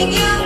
holding you.